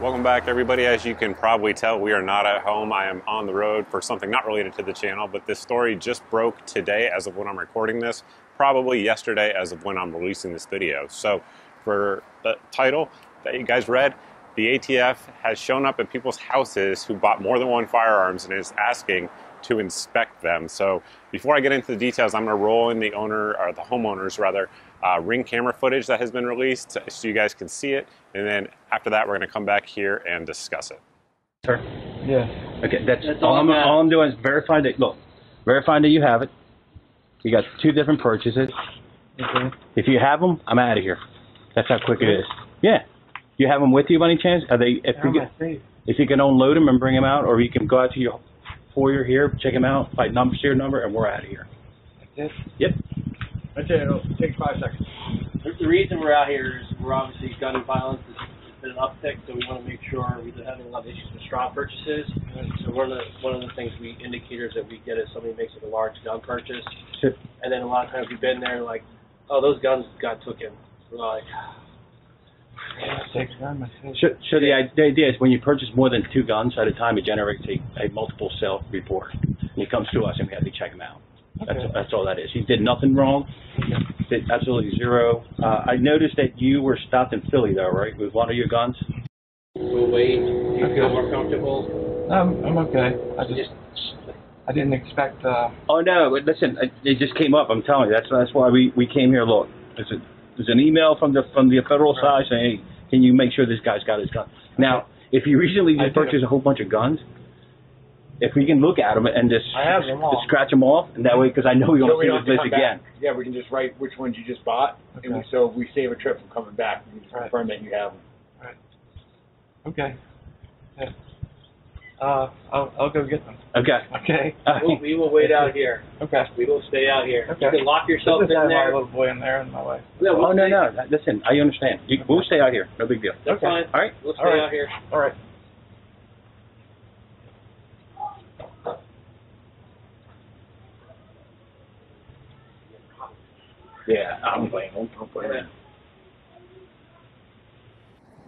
Welcome back, everybody. As you can probably tell, we are not at home. I am on the road for something not related to the channel, but this story just broke today as of when I'm recording this, probably yesterday as of when I'm releasing this video. So, for the title that you guys read, the ATF has shown up at people's houses who bought more than one firearms and is asking to inspect them. So before I get into the details, I'm going to roll in the owner or the homeowners rather uh, ring camera footage that has been released so you guys can see it. And then after that, we're going to come back here and discuss it. Sir? Yeah. Okay, that's, That's all, all I'm, I'm all I'm doing is verifying that, look, verifying that you have it. You got two different purchases. Okay. If you have them, I'm out of here. That's how quick it is. Yeah. You have them with you by any chance? Are they, if, you, am if you can unload them and bring them out, or you can go out to your foyer here, check them out, by number, serial number, and we're out of here. That's it? Yep. That's it. It'll take five seconds. The- The reason we're out here is we're obviously gun violence has has been an uptick, so we want to make sure we're having a lot of issues with straw purchases. Mm-hmm. So one of the one of the things we indicators that we get is somebody makes like a large gun purchase, Sure. and then a lot of times we've been there like, oh those guns got taken. We're like, Six gun. So, so the, the idea is when you purchase more than two guns at a time, it generates a, a multiple sale report. And it comes to us and we have to check them out. That's, Okay. that's all that is. He did nothing wrong. Did absolutely zero. Uh, I noticed that you were stopped in Philly though, right, with one of your guns? we'll wait. Do you Okay. feel more comfortable? I'm, I'm okay. I just, Just I didn't expect, uh, Oh no, but listen, it it just came up. I'm telling you, that's that's why we, we came here. Look, there's a, there's an email from the from the federal side saying, hey, can you make sure this guy's got his gun? Now, if you recently just purchased a whole bunch of guns, if we can look at them and just, I have them all. just scratch them off, and that way, because I know you're So going we to don't see have this to come again. back. Yeah, we can just write which ones you just bought, and we, Okay. so we save a trip from coming back. We can just Right. confirm that you have them. okay. Yeah. Uh, I'll, I'll go get them. Okay. Okay. we'll, we will wait out here. Okay. We will stay out here. Okay. You can lock yourself Just in have there. my little boy in there and my wife. No, we'll Oh no stay- no, listen, I understand. You, we'll stay out here. No big deal. That's Okay. fine. All right. We'll stay All right. out here. All right. Yeah, I'm playing them. I'm playing them.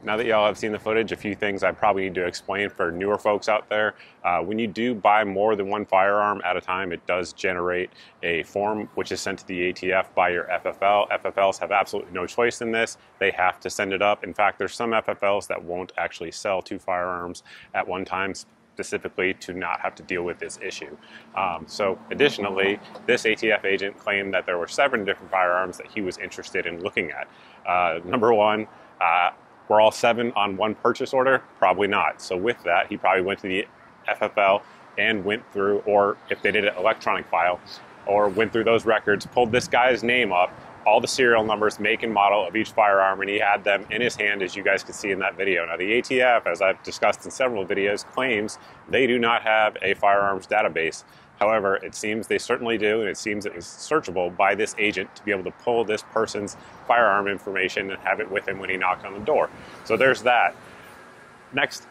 Now that y'all have seen the footage, a few things I probably need to explain for newer folks out there. Uh, when you do buy more than one firearm at a time, it does generate a form which is sent to the ATF by your FFL. FFLs have absolutely no choice in this. They have to send it up. In fact, there's some FFLs that won't actually sell two firearms at one time specifically to not have to deal with this issue. Um, so, additionally, this ATF agent claimed that there were seven different firearms that he was interested in looking at. Uh, number one, uh, were all seven on one purchase order? Probably not. So with that, he probably went to the FFL and went through, or if they did an electronic file, or went through those records, pulled this guy's name up, all the serial numbers, make and model of each firearm, and he had them in his hand, as you guys could see in that video. Now, the ATF, as I've discussed in several videos, claims they do not have a firearms database. However, it seems they certainly do, and it seems it was searchable by this agent to be able to pull this person's firearm information and have it with him when he knocked on the door. So there's that. Next,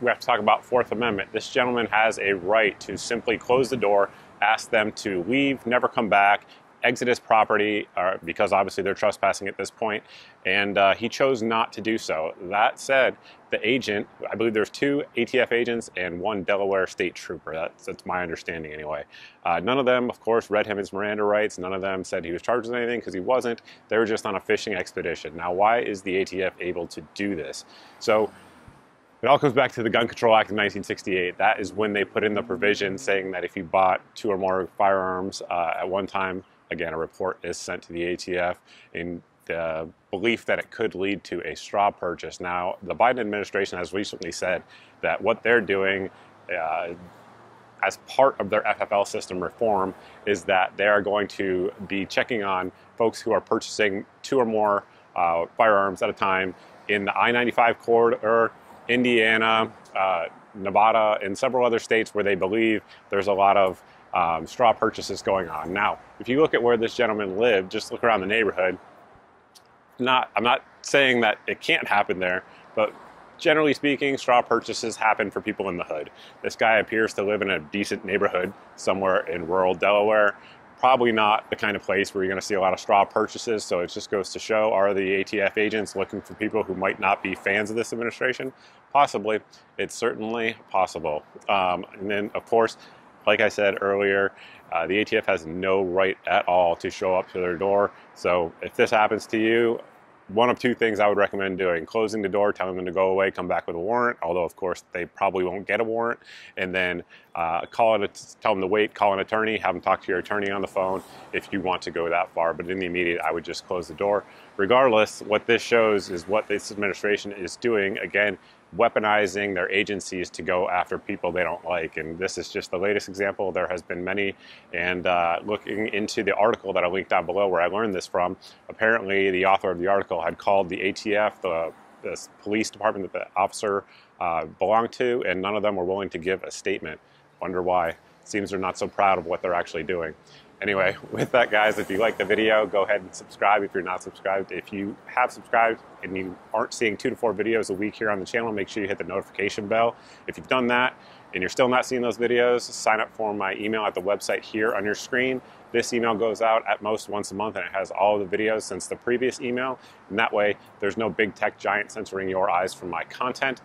we have to talk about Fourth Amendment. This gentleman has a right to simply close the door, ask them to leave, never come back, his property, uh, because obviously they're trespassing at this point, and uh, he chose not to do so. That said, the agent, I believe there's two ATF agents and one Delaware state trooper. That's, that's my understanding anyway. Uh, none of them, of course, read him his Miranda rights. None of them said he was charged with anything because he wasn't. They were just on a fishing expedition. Now, why is the ATF able to do this? So, it all comes back to the Gun Control Act of 1968. That is when they put in the provision saying that if you bought two or more firearms uh, at one time, again, a report is sent to the ATF in the belief that it could lead to a straw purchase. Now, the Biden administration has recently said that what they're doing uh, as part of their FFL system reform is that they are going to be checking on folks who are purchasing two or more uh, firearms at a time in the I 95 corridor, Indiana, uh, Nevada, and several other states where they believe there's a lot of um, straw purchases going on. Now, if you look at where this gentleman lived, just look around the neighborhood. Not, I'm not saying that it can't happen there, but generally speaking, straw purchases happen for people in the hood. This guy appears to live in a decent neighborhood somewhere in rural Delaware. probably not the kind of place where you're going to see a lot of straw purchases. So it just goes to show are the ATF agents looking for people who might not be fans of this administration? Possibly. It's certainly possible. Um, and then, of course, like I said earlier, uh, the ATF has no right at all to show up to their door. So if this happens to you, one of two things I would recommend doing closing the door, telling them to go away, come back with a warrant, although, of course, they probably won't get a warrant, and then uh, call it, tell them to wait, call an attorney, have them talk to your attorney on the phone if you want to go that far. But in the immediate, I would just close the door. Regardless, what this shows is what this administration is doing. Again, weaponizing their agencies to go after people they don't like. And this is just the latest example. There has been many. And uh, looking into the article that I linked down below where I learned this from, apparently the author of the article had called the ATF, the, the police department that the officer uh, belonged to, and none of them were willing to give a statement. Wonder why. Seems they're not so proud of what they're actually doing. Anyway, with that, guys, if you like the video, go ahead and subscribe if you're not subscribed. If you have subscribed and you aren't seeing two to four videos a week here on the channel, make sure you hit the notification bell. If you've done that and you're still not seeing those videos, sign up for my email at the website here on your screen. This email goes out at most once a month and it has all the videos since the previous email. And that way, there's no big tech giant censoring your eyes from my content.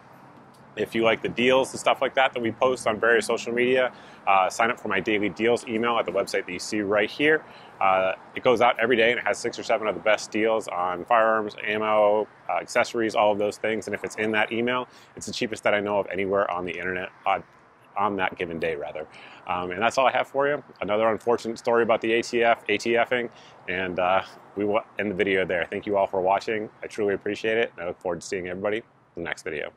If you like the deals and stuff like that that we post on various social media, uh, sign up for my daily deals email at the website that you see right here. Uh, it goes out every day and it has six or seven of the best deals on firearms, ammo, uh, accessories, all of those things. And if it's in that email, it's the cheapest that I know of anywhere on the internet. Uh, on that given day, rather. Um, and that's all I have for you. Another unfortunate story about the ATF, ATFing, and uh, we will end the video there. Thank you all for watching. I truly appreciate it, and I look forward to seeing everybody in the next video.